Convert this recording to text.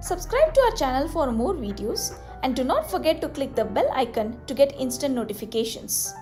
Subscribe to our channel for more videos and do not forget to click the bell icon to get instant notifications.